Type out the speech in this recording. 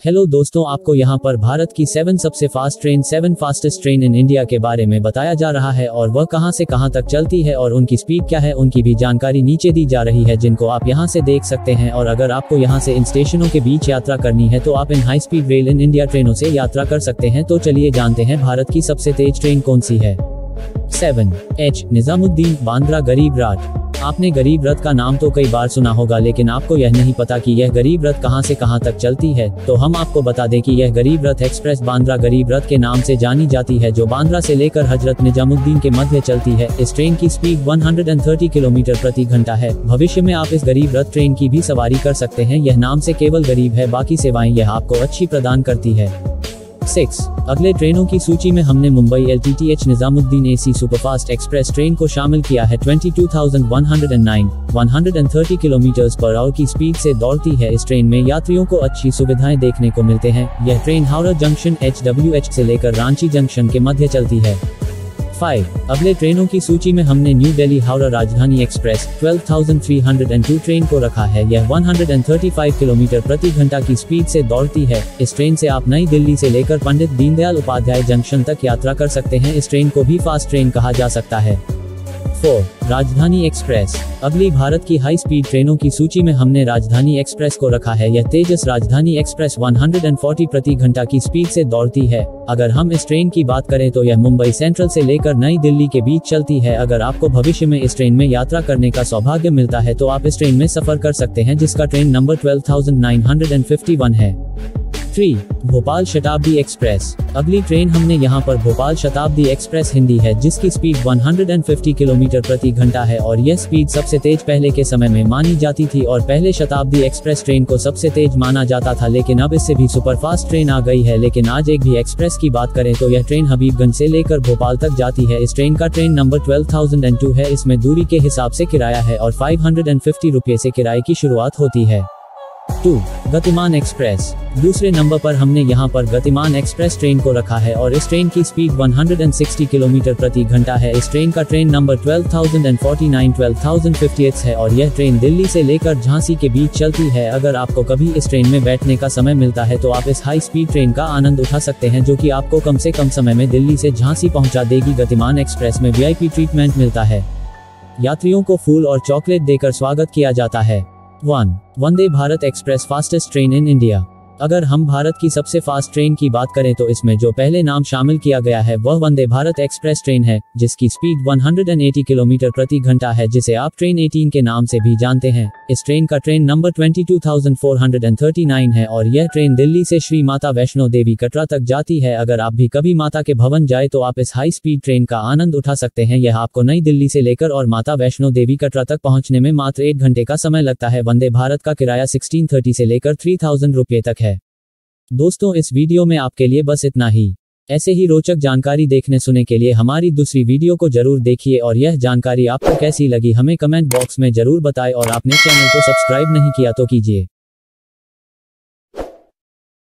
Hello दोस्तों, आपको यहाँ पर भारत की सेवन सबसे fast train seven fastest train in India के बारे में बताया जा रहा है और वह कहाँ से कहाँ तक चलती है और उनकी स्पीड क्या है, उनकी भी जानकारी नीचे दी जा रही है, जिनको आप यहाँ से देख सकते हैं और अगर आपको यहाँ से इन स्टेशनों के बीच यात्रा करनी है तो आप इन high speed rail in India ट्रेनों से यात्रा कर सकते हैं। तो चलिए जानते हैं भारत की सबसे तेज ट्रेन कौन सी है। सेवन एच निजामुद्दीन, बांद्रा, गरीब रात आपने गरीब रथ का नाम तो कई बार सुना होगा, लेकिन आपको यह नहीं पता कि यह गरीब रथ कहाँ से कहाँ तक चलती है। तो हम आपको बता दें कि यह गरीब रथ एक्सप्रेस बांद्रा गरीब रथ के नाम से जानी जाती है, जो बांद्रा से लेकर हज़रत निजामुद्दीन के मध्य चलती है। इस ट्रेन की स्पीड 130 किलोमीटर प्रति घंटा है। भविष्य में आप इस गरीब रथ ट्रेन की भी सवारी कर सकते हैं। यह नाम से केवल गरीब है, बाकी सेवाएँ यह आपको अच्छी प्रदान करती है। सिक्स अगले ट्रेनों की सूची में हमने Mumbai L T T H Nizamuddin A C superfast express train को शामिल किया है। 22,109, 130 किलोमीटर पर आवर की स्पीड से दौड़ती है। इस ट्रेन में यात्रियों को अच्छी सुविधाएँ देखने को मिलते हैं। यह ट्रेन हावड़ा जंक्शन एच से लेकर रांची जंक्शन के मध्य चलती है। फाइव अगले ट्रेनों की सूची में हमने new Delhi Howrah Rajdhani express 12,302 train को रखा है। यह 135 किलोमीटर प्रति घंटा की स्पीड से दौड़ती है। इस ट्रेन से आप नई दिल्ली से लेकर पंडित दीनदयाल उपाध्याय जंक्शन तक यात्रा कर सकते हैं। इस ट्रेन को भी फास्ट ट्रेन कहा जा सकता है। फोर. राजधानी एक्सप्रेस। अगली भारत की हाई स्पीड ट्रेनों की सूची में हमने राजधानी एक्सप्रेस को रखा है। यह तेजस राजधानी एक्सप्रेस 140 प्रति घंटा की स्पीड से दौड़ती है। अगर हम इस ट्रेन की बात करें तो यह मुंबई सेंट्रल से लेकर नई दिल्ली के बीच चलती है। अगर आपको भविष्य में इस ट्रेन में यात्रा करने का सौभाग्य मिलता है तो आप इस ट्रेन में सफ़र कर सकते हैं, जिसका ट्रेन नंबर ट्वेल्व है। Three Bhopal Shatabdi express. अगली ट्रेन हमने यहाँ पर भोपाल शताब्दी एक्सप्रेस हिंदी है, जिसकी स्पीड 150 किलोमीटर प्रति घंटा है और यह स्पीड सबसे तेज पहले के समय में मानी जाती थी और पहले शताब्दी एक्सप्रेस ट्रेन को सबसे तेज माना जाता था, लेकिन अब इससे भी सुपरफास्ट ट्रेन आ गई है, लेकिन आज एक भी एक्सप्रेस की बात करें तो यह ट्रेन हबीबगंज से लेकर भोपाल तक जाती है। इस ट्रेन का ट्रेन नंबर 12002 है। इसमें दूरी के हिसाब से किराया है और फाइव हंड्रेड से किराए की शुरुआत होती है। Two Gatiman express. दूसरे नंबर पर हमने यहाँ पर गतिमान एक्सप्रेस ट्रेन को रखा है और इस ट्रेन की स्पीड 160 किलोमीटर प्रति घंटा है। इस ट्रेन का ट्रेन नंबर 12,049 12,058 है और यह ट्रेन दिल्ली से लेकर झांसी के बीच चलती है। अगर आपको कभी इस ट्रेन में बैठने का समय मिलता है तो आप इस हाई स्पीड ट्रेन का आनंद उठा सकते हैं जो की आपको कम से कम समय में दिल्ली से झांसी पहुँचा देगी। गतिमान एक्सप्रेस में वीआईपी ट्रीटमेंट मिलता है। यात्रियों को फूल और चॉकलेट देकर स्वागत किया जाता है। 1. Vande Bharat Express fastest train in India. अगर हम भारत की सबसे फास्ट ट्रेन की बात करें तो इसमें जो पहले नाम शामिल किया गया है वह वंदे भारत एक्सप्रेस ट्रेन है जिसकी स्पीड 180 किलोमीटर प्रति घंटा है जिसे आप ट्रेन 18 के नाम से भी जानते हैं। इस ट्रेन का ट्रेन नंबर 22,439 है और यह ट्रेन दिल्ली से श्री माता वैष्णो देवी कटरा तक जाती है। अगर आप भी कभी माता के भवन जाए तो आप इस हाई स्पीड ट्रेन का आनंद उठा सकते हैं। यह आपको नई दिल्ली से लेकर और माता वैष्णो देवी कटरा तक पहुँचने में मात्र एक घंटे का समय लगता है। वंदे भारत का किराया सिक्सटीन से लेकर थ्री थाउज़ेंड तक है। दोस्तों, इस वीडियो में आपके लिए बस इतना ही। ऐसे ही रोचक जानकारी देखने सुने के लिए हमारी दूसरी वीडियो को ज़रूर देखिए और यह जानकारी आपको कैसी लगी, हमें कमेंट बॉक्स में ज़रूर बताएँ और आपने चैनल को सब्सक्राइब नहीं किया तो कीजिए।